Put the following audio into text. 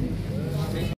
Thank you.